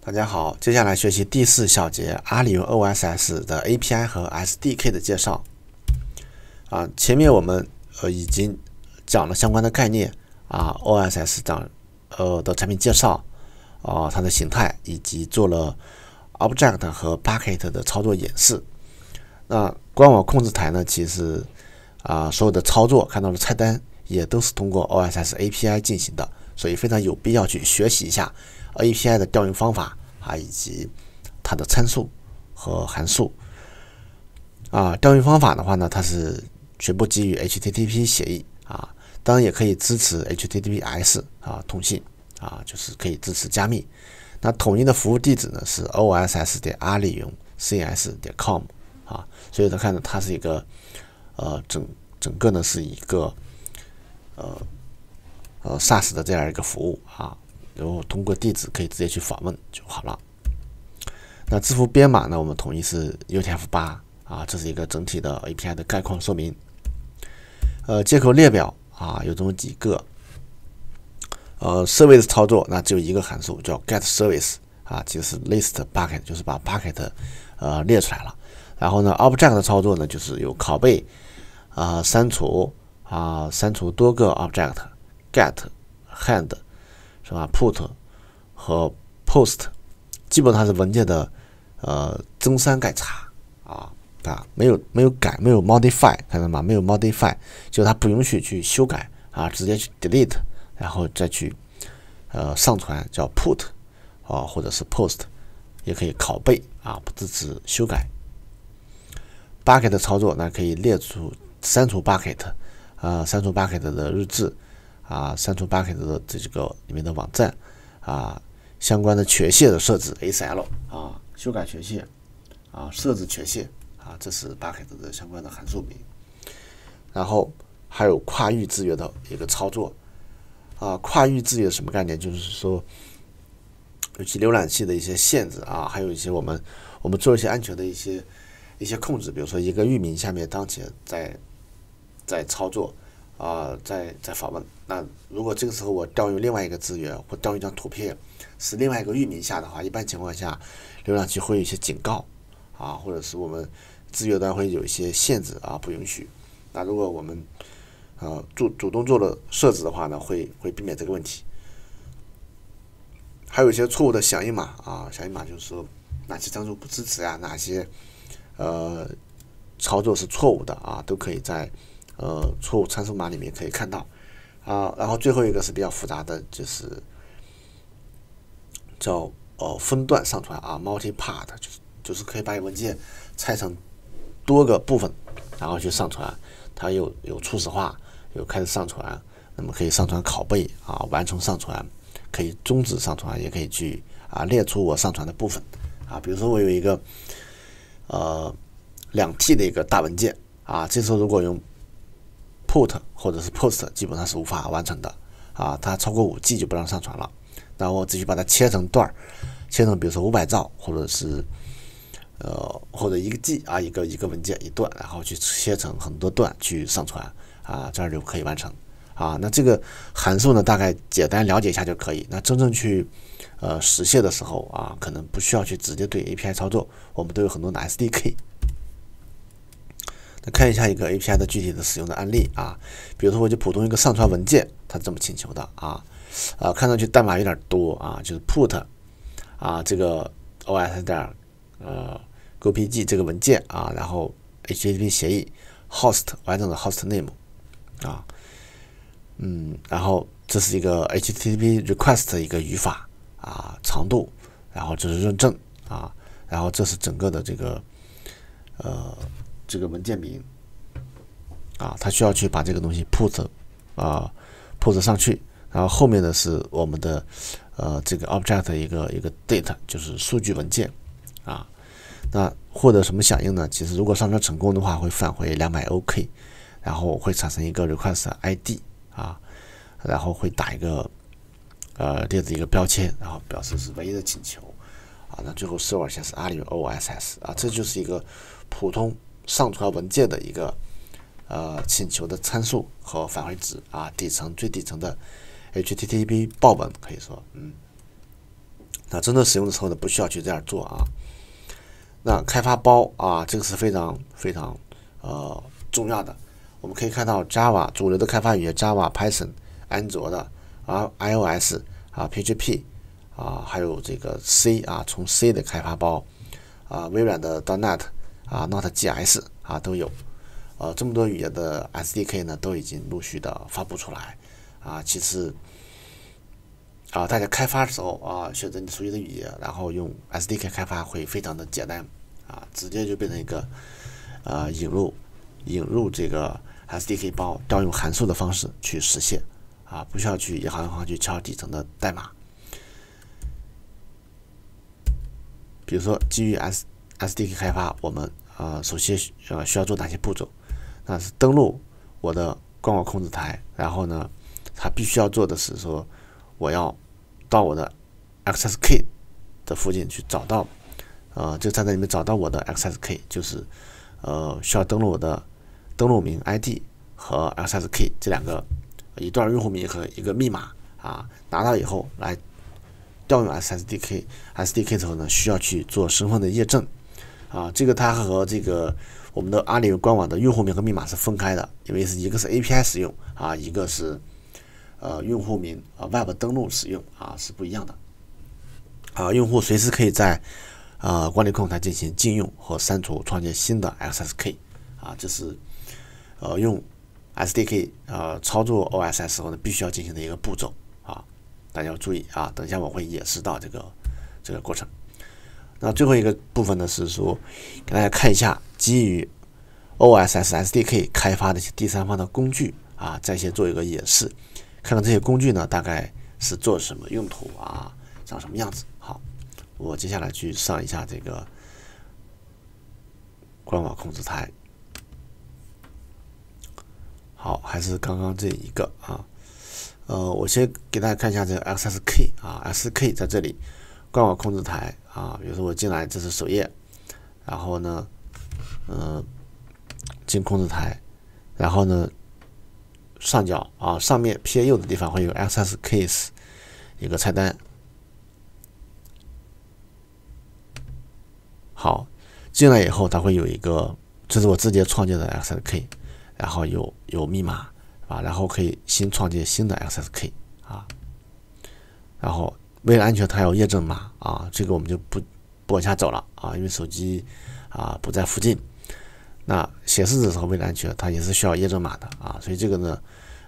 大家好，接下来学习第四小节阿里云 OSS 的 API 和 SDK 的介绍。啊，前面我们呃已经讲了相关的概念啊，OSS 等呃的产品介绍啊，它的形态以及做了 Object 和 Bucket 的操作演示。那官网控制台呢，其实啊所有的操作看到的菜单也都是通过 OSS API 进行的，所以非常有必要去学习一下 API 的调用方法啊，以及它的参数和函数。啊，调用方法的话呢，它是全部基于 HTTP 协议啊，当然也可以支持 HTTPS 啊通信啊，就是可以支持加密。那统一的服务地址呢是 oss 点阿里云 cs 点 com 啊，所以他看到它是一个呃整整个呢是一个呃呃 SaaS 的这样一个服务啊，然后通过地址可以直接去访问就好了。那字符编码呢，我们统一是 UTF-8 啊，这是一个整体的 API 的概况说明。呃，接口列表啊，有这么几个。呃，service 操作那只有一个函数叫 get service 啊，就是 list bucket，就是把 bucket 呃列出来了。然后呢，object 的操作呢，就是有拷贝啊、删除啊、删除多个 object get、hand 是吧？put 和 post，基本上是文件的呃增删改查啊。啊，没有没有改，没有 modify，看到吗？没有 modify，就它不允许去修改啊，直接去 delete，然后再去呃上传叫 put 啊，或者是 post，也可以拷贝啊，不支持修改。bucket 的操作，那可以列出删除 bucket 啊，删除 bucket 的日志啊，删除 bucket 的这几个里面的网站啊，相关的权限的设置 ASL 啊，修改权限啊，设置权限。啊，这是 bucket 的相关的函数名，然后还有跨域资源的一个操作。啊，跨域资源什么概念？就是说，尤其浏览器的一些限制啊，还有一些我们我们做一些安全的一些一些控制，比如说一个域名下面当前在在操作啊，在在访问。那如果这个时候我调用另外一个资源或调用一张图片是另外一个域名下的话，一般情况下浏览器会有一些警告啊，或者是我们。资源端会有一些限制啊，不允许。那如果我们呃主主动做了设置的话呢，会会避免这个问题。还有一些错误的响应码啊，响应码就是说哪些参数不支持呀，哪些呃操作是错误的啊，都可以在呃错误参数码里面可以看到啊。然后最后一个是比较复杂的，就是叫呃分段上传啊，multi part，就是就是可以把文件拆成。多个部分，然后去上传，它有有初始化，有开始上传，那么可以上传拷贝啊，完成上传，可以终止上传，也可以去啊列出我上传的部分啊，比如说我有一个呃两 T 的一个大文件啊，这时候如果用 put 或者是 post，基本上是无法完成的啊，它超过五 G 就不让上传了，那我只需把它切成段儿，切成比如说五百兆或者是。呃，或者一个 G 啊，一个一个文件一段，然后去切成很多段去上传啊，这样就可以完成啊。那这个函数呢，大概简单了解一下就可以。那真正去呃实现的时候啊，可能不需要去直接对 API 操作，我们都有很多的 SDK。那看一下一个 API 的具体的使用的案例啊，比如说我就普通一个上传文件，它这么请求的啊，啊，看上去代码有点多啊，就是 put 啊，这个 OS 点呃。GPG 这个文件啊，然后 HTTP 协议 host 完整的 host name 啊，嗯，然后这是一个 HTTP request 一个语法啊，长度，然后这是认证啊，然后这是整个的这个呃这个文件名啊，它需要去把这个东西 put 啊 put 上去，然后后面的是我们的呃这个 object 一个一个 data 就是数据文件啊。那获得什么响应呢？其实如果上传成功的话，会返回两百 OK，然后会产生一个 request ID 啊，然后会打一个呃列子一个标签，然后表示是唯一的请求啊。那最后 server 显示阿里云 OSS 啊，这就是一个普通上传文件的一个呃请求的参数和返回值啊，底层最底层的 HTTP 报文可以说嗯。那真正使用的时候呢，不需要去这样做啊。那开发包啊，这个是非常非常呃重要的。我们可以看到 Java 主流的开发语言 Java、Python、安卓的啊 iOS 啊 PHP 啊，还有这个 C 啊，从 C 的开发包啊，微软的 .NET 啊 Note GS 啊都有。呃，这么多语言的 SDK 呢，都已经陆续的发布出来啊。其次啊，大家开发的时候啊，选择你熟悉的语言，然后用 SDK 开发会非常的简单啊，直接就变成一个呃引入引入这个 SDK 包，调用函数的方式去实现啊，不需要去一行一行去敲底层的代码。比如说基于 S SDK 开发，我们啊首先呃需要做哪些步骤？那是登录我的官网控制台，然后呢，它必须要做的是说，我要到我的 XSK 的附近去找到，呃，就在那里面找到我的 XSK，就是呃需要登录我的登录名 ID 和 XSK 这两个一段用户名和一个密码啊，拿到以后来调用 SSDK，SDK 之后呢，需要去做身份的验证啊，这个它和这个。我们的阿里官网的用户名和密码是分开的，因为是一个是 API 使用啊，一个是呃用户名啊 Web 登录使用啊是不一样的啊。用户随时可以在啊管理控台进行禁用和删除、创建新的 XSK 啊，这是呃用 SDK 呃操作 OSS 时候呢必须要进行的一个步骤啊，大家要注意啊。等一下我会演示到这个这个过程。那最后一个部分呢，是说给大家看一下基于 OSS SDK 开发的一些第三方的工具啊，在先做一个演示，看看这些工具呢大概是做什么用途啊，长什么样子。好，我接下来去上一下这个官网控制台。好，还是刚刚这一个啊，呃，我先给大家看一下这个 XSK 啊，SK 在这里。官网控制台啊，比如说我进来这是首页，然后呢，嗯，进控制台，然后呢，上角啊上面偏右的地方会有 Access Case 一个菜单。好，进来以后它会有一个，这是我直接创建的 ssk 然后有有密码啊，然后可以新创建新的 ssk 啊，然后。为了安全，它要验证码啊，这个我们就不不往下走了啊，因为手机啊不在附近。那显示的时候为了安全，它也是需要验证码的啊，所以这个呢，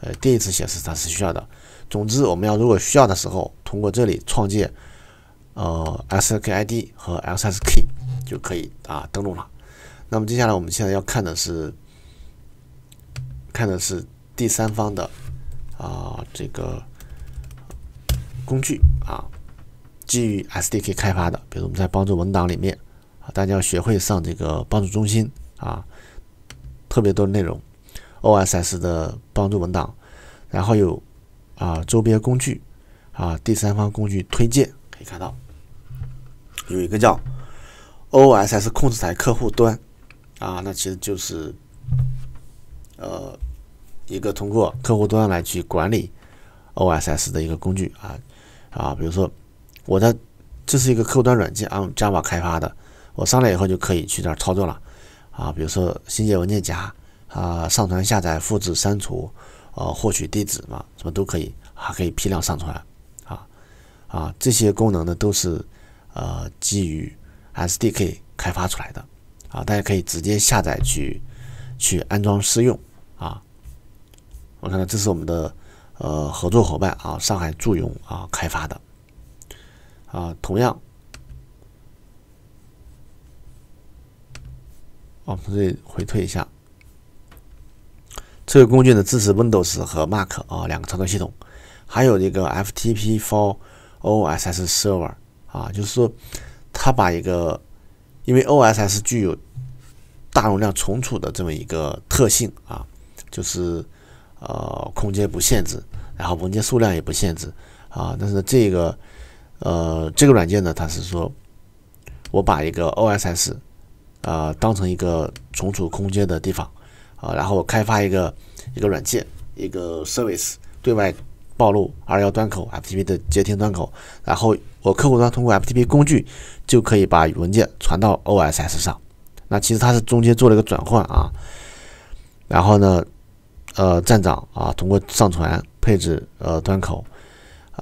呃，第一次显示它是需要的。总之，我们要如果需要的时候，通过这里创建呃 SKID 和 SSK 就可以啊登录了。那么接下来我们现在要看的是看的是第三方的啊这个。工具啊，基于 SDK 开发的，比如我们在帮助文档里面啊，大家要学会上这个帮助中心啊，特别多的内容，OSS 的帮助文档，然后有啊周边工具啊，第三方工具推荐可以看到，有一个叫 OSS 控制台客户端啊，那其实就是呃一个通过客户端来去管理 OSS 的一个工具啊。啊，比如说，我的这是一个客户端软件，按 Java 开发的，我上来以后就可以去这儿操作了。啊，比如说新建文件夹啊，上传、下载、复制、删除，呃，获取地址嘛，什么都可以，还可以批量上传。啊啊，这些功能呢都是呃基于 SDK 开发出来的。啊，大家可以直接下载去去安装试用。啊，我看到这是我们的。呃，合作伙伴啊，上海祝勇啊开发的。啊，同样，我们这里回退一下，这个工具呢支持 Windows 和 Mac 啊两个操作系统，还有一个 FTP for OSS Server 啊，就是说它把一个因为 OSS 具有大容量存储的这么一个特性啊，就是。呃，空间不限制，然后文件数量也不限制啊。但是这个呃，这个软件呢，它是说，我把一个 OSS 啊当成一个存储空间的地方啊，然后开发一个一个软件，一个 service 对外暴露二幺端口 FTP 的接听端口，然后我客户端通过 FTP 工具就可以把文件传到 OSS 上。那其实它是中间做了一个转换啊，然后呢，呃，站长啊通过上传配置呃端口，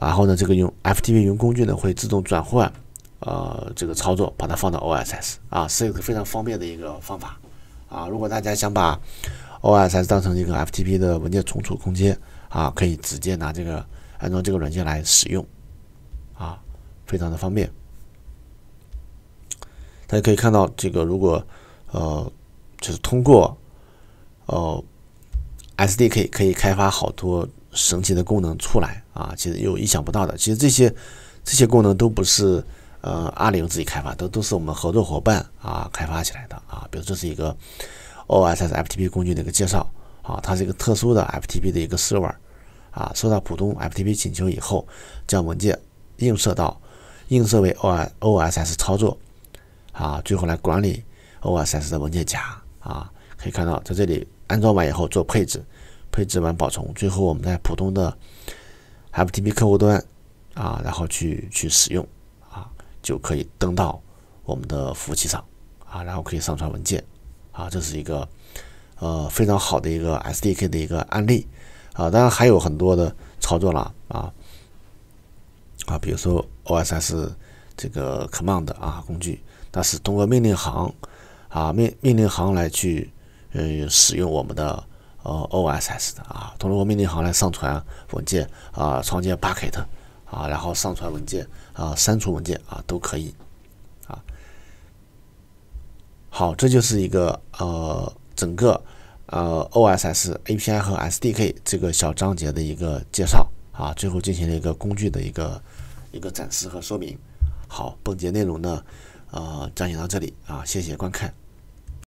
然后呢这个用 FTP 云工具呢会自动转换呃这个操作，把它放到 OSS 啊，是一个非常方便的一个方法啊。如果大家想把 OSS 当成一个 FTP 的文件存储空间啊，可以直接拿这个安装这个软件来使用啊，非常的方便。大家可以看到，这个如果呃，就是通过呃 SDK 可以开发好多神奇的功能出来啊，其实有意想不到的。其实这些这些功能都不是呃阿里自己开发，都都是我们合作伙伴啊开发起来的啊。比如这是一个 OSS FTP 工具的一个介绍啊，它是一个特殊的 FTP 的一个 server 啊，收到普通 FTP 请求以后，将文件映射到映射为 O OSS 操作。啊，最后来管理 OSS 的文件夹啊，可以看到在这里安装完以后做配置，配置完保存，最后我们在普通的 FTP 客户端啊，然后去去使用啊，就可以登到我们的服务器上啊，然后可以上传文件啊，这是一个呃非常好的一个 SDK 的一个案例啊，当然还有很多的操作了啊啊，比如说 OSS 这个 command 啊工具。那是通过命令行啊命命令行来去呃使用我们的呃 OSS 的啊，通过命令行来上传文件啊，创建 bucket 啊，然后上传文件啊，删除文件啊都可以啊。好，这就是一个呃整个呃 OSS API 和 SDK 这个小章节的一个介绍啊，最后进行了一个工具的一个一个展示和说明。好，本节内容呢。呃，讲解到这里啊，谢谢观看。